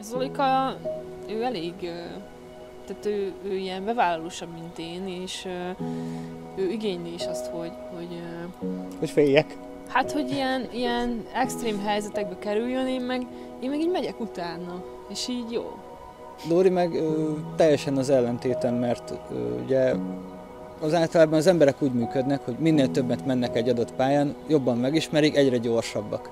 Zolika, ő elég, tehát ő, ő ilyen bevállalósabb, mint én, és ő igényli is azt, hogy... Hogy, hogy féljek. Hát, hogy ilyen, ilyen extrém helyzetekbe kerüljön, én meg, én meg így megyek utána, és így jó. Dóri meg ö, teljesen az ellentétem, mert ö, ugye az általában az emberek úgy működnek, hogy minél többet mennek egy adott pályán, jobban megismerik, egyre gyorsabbak.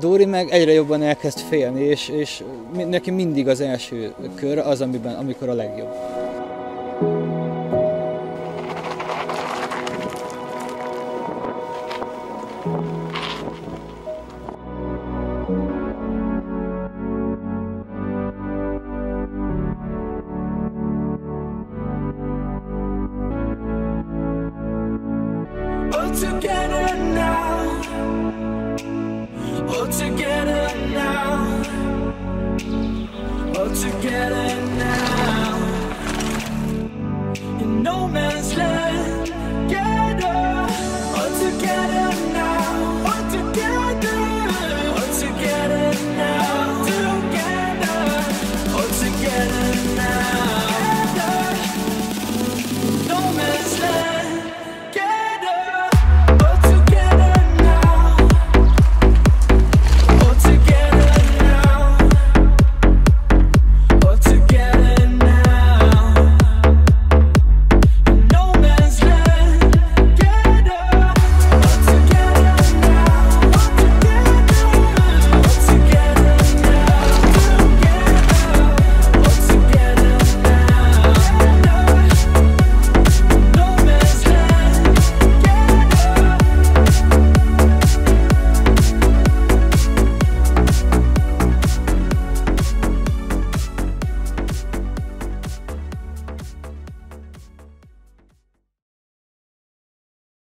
Dóri meg egyre jobban elkezd félni, és, és neki mindig az első kör az, amiben, amikor a legjobb. together now. In no man's land